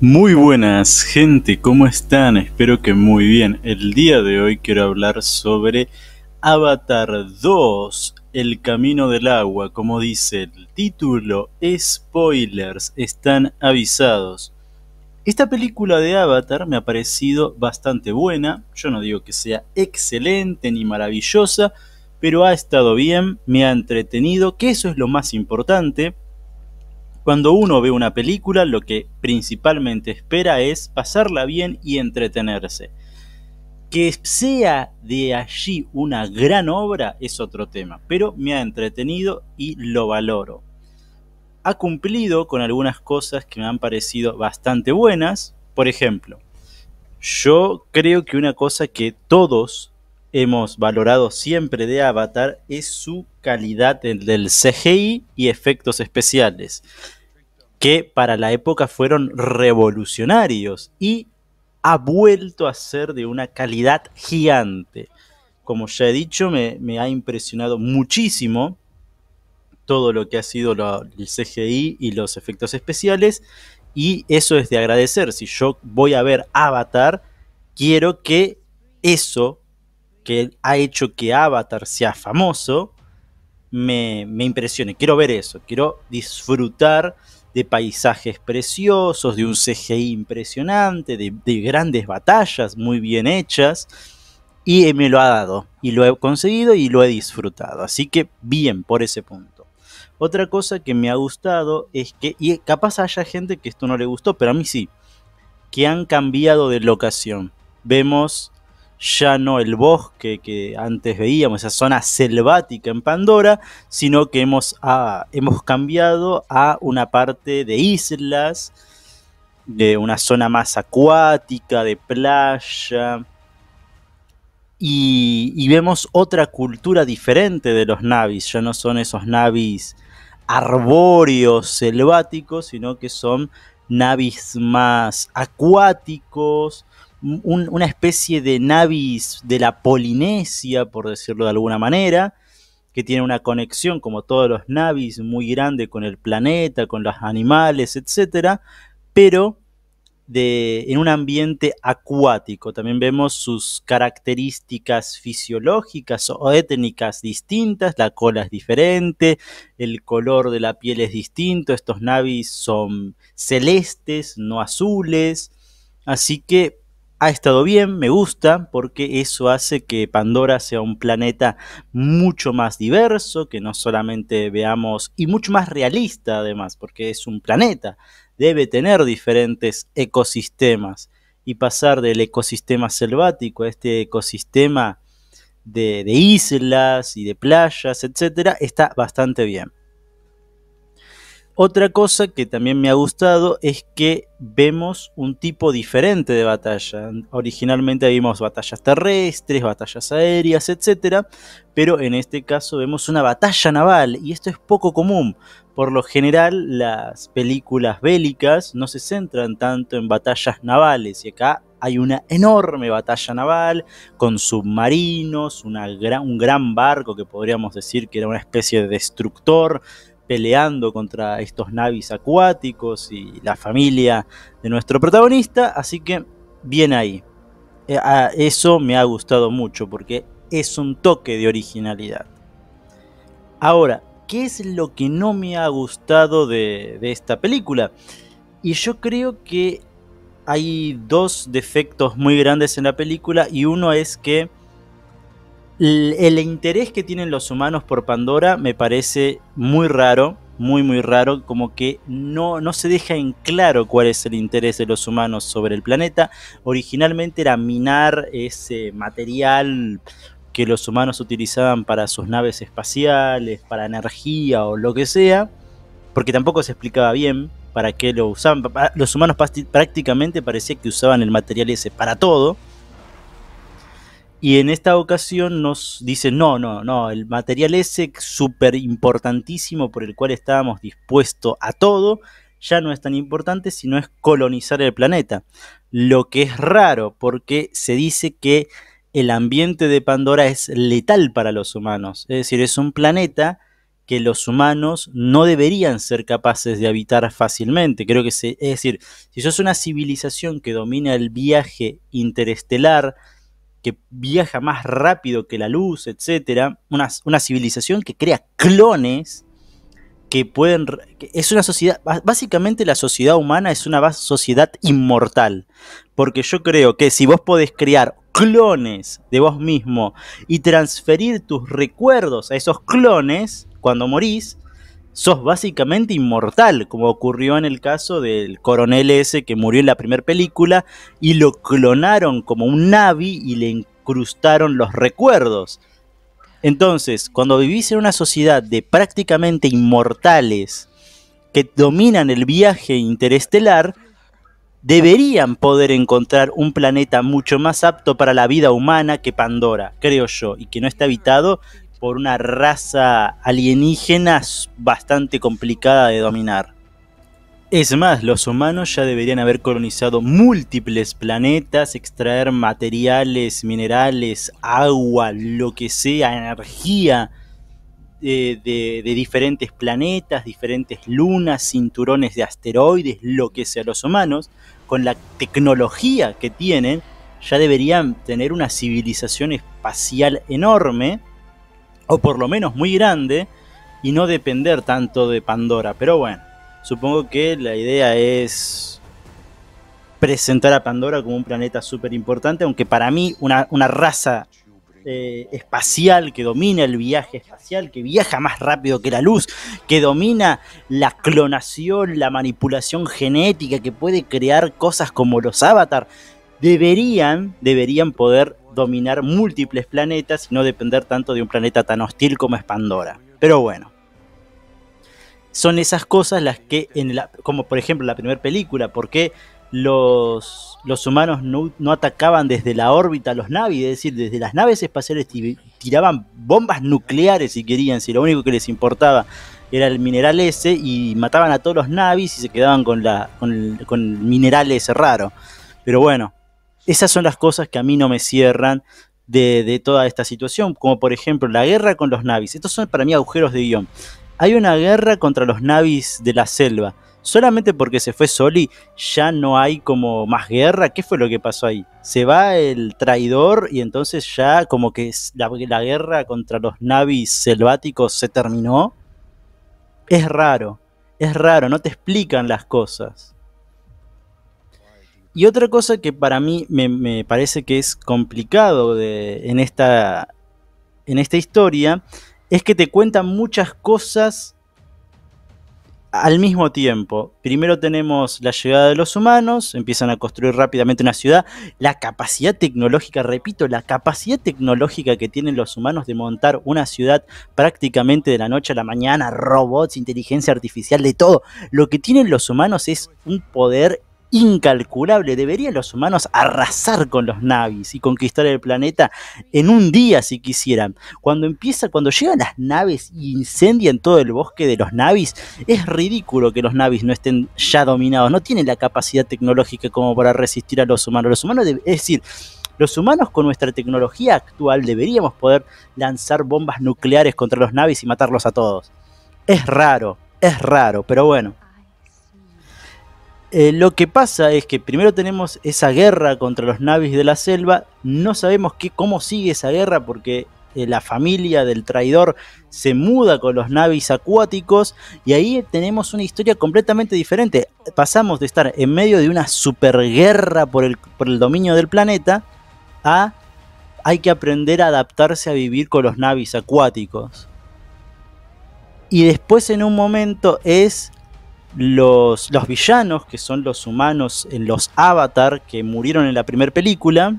Muy buenas gente, ¿cómo están? Espero que muy bien. El día de hoy quiero hablar sobre Avatar 2, El Camino del Agua, como dice el título, spoilers, están avisados. Esta película de Avatar me ha parecido bastante buena, yo no digo que sea excelente ni maravillosa, pero ha estado bien, me ha entretenido, que eso es lo más importante, cuando uno ve una película, lo que principalmente espera es pasarla bien y entretenerse. Que sea de allí una gran obra es otro tema, pero me ha entretenido y lo valoro. Ha cumplido con algunas cosas que me han parecido bastante buenas. Por ejemplo, yo creo que una cosa que todos hemos valorado siempre de Avatar es su calidad del CGI y efectos especiales que para la época fueron revolucionarios y ha vuelto a ser de una calidad gigante. Como ya he dicho, me, ha impresionado muchísimo todo lo que ha sido el CGI y los efectos especiales y eso es de agradecer. Si yo voy a ver Avatar, quiero que eso que ha hecho que Avatar sea famoso me, me impresione. Quiero ver eso, quiero disfrutar de paisajes preciosos, de un CGI impresionante, de, grandes batallas muy bien hechas. Y me lo ha dado, y lo he conseguido y lo he disfrutado. Así que bien por ese punto. Otra cosa que me ha gustado es que, y capaz haya gente que esto no le gustó, pero a mí sí, que han cambiado de locación. Vemos ya no el bosque que antes veíamos, esa zona selvática en Pandora, sino que hemos, ah, hemos cambiado a una parte de islas, de una zona más acuática, de playa. Y, y, vemos otra cultura diferente de los navis. Ya no son esos navis arbóreos, selváticos, sino que son navis más acuáticos, una especie de navis de la Polinesia, por decirlo de alguna manera, que tiene una conexión, como todos los navis, muy grande con el planeta, con los animales, etc. Pero de, en un ambiente acuático. También vemos sus características fisiológicas o étnicas distintas, la cola es diferente, el color de la piel es distinto, estos navis son celestes, no azules, así que ha estado bien, me gusta, porque eso hace que Pandora sea un planeta mucho más diverso, que no solamente veamos, y mucho más realista además, porque es un planeta, debe tener diferentes ecosistemas, y pasar del ecosistema selvático a este ecosistema de, islas y de playas, etcétera, está bastante bien. Otra cosa que también me ha gustado es que vemos un tipo diferente de batalla. Originalmente vimos batallas terrestres, batallas aéreas, etc. Pero en este caso vemos una batalla naval y esto es poco común. Por lo general las películas bélicas no se centran tanto en batallas navales y acá hay una enorme batalla naval con submarinos, un gran barco que podríamos decir que era una especie de destructor peleando contra estos navis acuáticos y la familia de nuestro protagonista, así que bien ahí. Eh, eso me ha gustado mucho porque es un toque de originalidad. Ahora, ¿qué es lo que no me ha gustado de, de esta película? Y yo creo que hay dos defectos muy grandes en la película y uno es que el, interés que tienen los humanos por Pandora me parece muy raro, muy muy raro, como que no, no se deja en claro cuál es el interés de los humanos sobre el planeta. Originalmente era minar ese material que los humanos utilizaban para sus naves espaciales, para energía o lo que sea, porque tampoco se explicaba bien para qué lo usaban. Los humanos prácticamente parecía que usaban el material ese para todo y en esta ocasión nos dice, no, no, no, el material ese súper importantísimo por el cual estábamos dispuestos a todo, ya no es tan importante, sino es colonizar el planeta. Lo que es raro, porque se dice que el ambiente de Pandora es letal para los humanos. Es decir, es un planeta que los humanos no deberían ser capaces de habitar fácilmente. Creo que se, es decir, si sos una civilización que domina el viaje interestelar, viaja más rápido que la luz, etcétera, una, una civilización que crea clones que pueden es una sociedad básicamente la sociedad humana es una sociedad inmortal. Porque yo creo que si vos podés crear clones de vos mismo y transferir tus recuerdos a esos clones cuando morís sos básicamente inmortal, como ocurrió en el caso del coronel ese que murió en la primera película y lo clonaron como un Navi y le incrustaron los recuerdos. Entonces, cuando vivís en una sociedad de prácticamente inmortales que dominan el viaje interestelar, deberían poder encontrar un planeta mucho más apto para la vida humana que Pandora, creo yo, y que no está habitado por una raza alienígena bastante complicada de dominar. Es más, los humanos ya deberían haber colonizado múltiples planetas, extraer materiales, minerales, agua, lo que sea, energía de, de, diferentes planetas, diferentes lunas, cinturones de asteroides, lo que sea. Los humanos, con la tecnología que tienen, ya deberían tener una civilización espacial enorme o por lo menos muy grande, y no depender tanto de Pandora. Pero bueno, supongo que la idea es presentar a Pandora como un planeta súper importante, aunque para mí una, raza eh, espacial que domina el viaje espacial, que viaja más rápido que la luz, que domina la clonación, la manipulación genética, que puede crear cosas como los avatar, deberían, deberían poder dominar múltiples planetas y no depender tanto de un planeta tan hostil como es Pandora. Pero bueno, son esas cosas las que, en la, como por ejemplo la primera película, porque los, los humanos no, atacaban desde la órbita a los naves, es decir, desde las naves espaciales tiraban bombas nucleares si querían, si lo único que les importaba era el mineral ese y mataban a todos los navis y se quedaban con, la, con, el, con el mineral ese raro. Pero bueno, esas son las cosas que a mí no me cierran de, toda esta situación, como por ejemplo la guerra con los navis. Estos son para mí agujeros de guion. Hay una guerra contra los navis de la selva. Solamente porque se fue Soli ya no hay como más guerra. ¿Qué fue lo que pasó ahí? Se va el traidor y entonces ya como que la, la guerra contra los navis selváticos se terminó. Es raro, es raro, no te explican las cosas. Y otra cosa que para mí me, parece que es complicado en, esta, en esta historia es que te cuentan muchas cosas al mismo tiempo. Primero tenemos la llegada de los humanos, empiezan a construir rápidamente una ciudad, la capacidad tecnológica, repito, la capacidad tecnológica que tienen los humanos de montar una ciudad prácticamente de la noche a la mañana, robots, inteligencia artificial, de todo. Lo que tienen los humanos es un poder incalculable. Deberían los humanos arrasar con los navis y conquistar el planeta en un día si quisieran. Cuando empieza, cuando llegan las naves y incendian todo el bosque de los navis, es ridículo que los navis no estén ya dominados. No tienen la capacidad tecnológica como para resistir a los humanos. Los humanos, es decir, los humanos con nuestra tecnología actual deberíamos poder lanzar bombas nucleares contra los navis y matarlos a todos. Es raro, es raro, pero bueno. Eh, lo que pasa es que primero tenemos esa guerra contra los navis de la selva, no sabemos qué, cómo sigue esa guerra porque eh, la familia del traidor se muda con los navis acuáticos y ahí tenemos una historia completamente diferente. Pasamos de estar en medio de una superguerra por el, por el dominio del planeta a hay que aprender a adaptarse a vivir con los navis acuáticos. Y después en un momento es los, los villanos, que son los humanos en los Avatar que murieron en la primera película,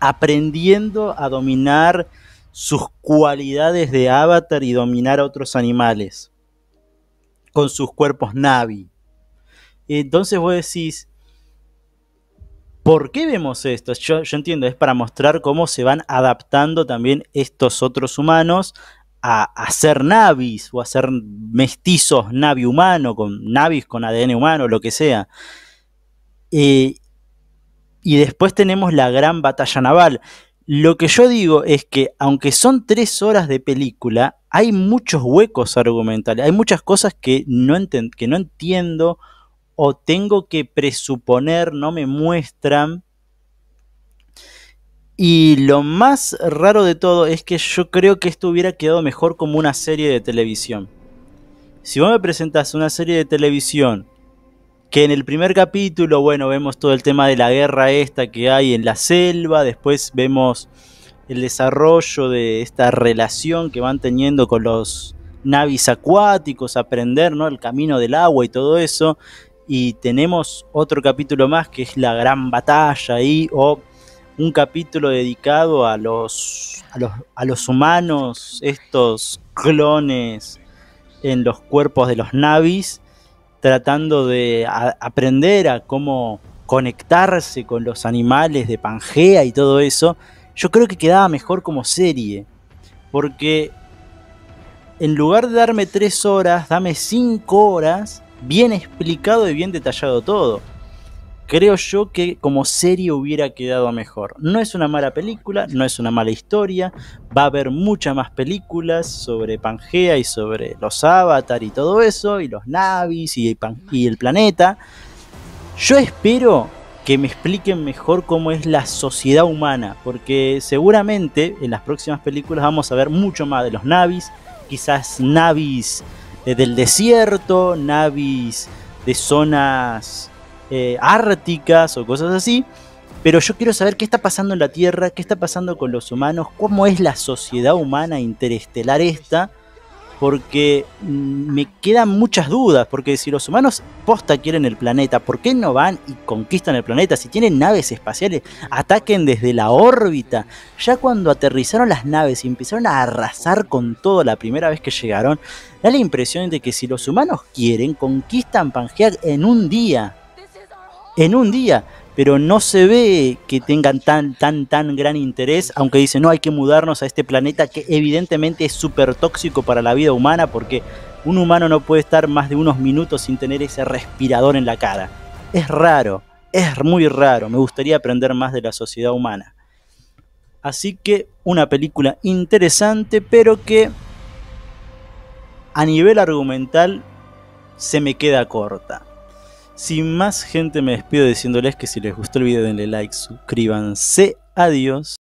aprendiendo a dominar sus cualidades de avatar y dominar a otros animales con sus cuerpos Navi. Entonces vos decís, ¿por qué vemos esto? Yo, yo, entiendo, es para mostrar cómo se van adaptando también estos otros humanos a, hacer navis o a ser mestizos navi humano, con navis con ADN humano, lo que sea. Eh, y después tenemos la gran batalla naval. Lo que yo digo es que, aunque son tres horas de película, hay muchos huecos argumentales, hay muchas cosas que no, que no entiendo o tengo que presuponer, no me muestran. Y lo más raro de todo es que yo creo que esto hubiera quedado mejor como una serie de televisión. Si vos me presentas una serie de televisión que en el primer capítulo, bueno, vemos todo el tema de la guerra esta que hay en la selva, después vemos el desarrollo de esta relación que van teniendo con los navis acuáticos, aprender ¿no? el camino del agua y todo eso, y tenemos otro capítulo más que es la gran batalla ahí, o un capítulo dedicado a los, a los, a los humanos, estos clones en los cuerpos de los navis, tratando de aprender a cómo conectarse con los animales de Pangea y todo eso, yo creo que quedaba mejor como serie. Porque en lugar de darme tres horas, dame cinco horas bien explicado y bien detallado todo. Creo yo que como serie hubiera quedado mejor. No es una mala película, no es una mala historia. Va a haber muchas más películas sobre Pangea y sobre los Avatar y todo eso, y los Navis y, el planeta. Yo espero que me expliquen mejor cómo es la sociedad humana, porque seguramente en las próximas películas vamos a ver mucho más de los Navis, quizás Navis del desierto, navis de zonas eh, árticas o cosas así. Pero yo quiero saber qué está pasando en la Tierra, qué está pasando con los humanos, cómo es la sociedad humana interestelar esta porque mm, me quedan muchas dudas, porque si los humanos posta quieren el planeta, ¿por qué no van y conquistan el planeta? Si tienen naves espaciales, ataquen desde la órbita. Ya cuando aterrizaron las naves y empezaron a arrasar con todo la primera vez que llegaron, da la impresión de que si los humanos quieren, conquistan Pangea en un día. En un día pero no se ve que tengan tan, tan, tan gran interés, aunque dicen, no, hay que mudarnos a este planeta que evidentemente es súper tóxico para la vida humana, porque un humano no puede estar más de unos minutos sin tener ese respirador en la cara. Es raro, es muy raro, me gustaría aprender más de la sociedad humana. Así que una película interesante, pero que a nivel argumental se me queda corta. Sin más gente me despido diciéndoles que si les gustó el video denle like, suscríbanse, adiós.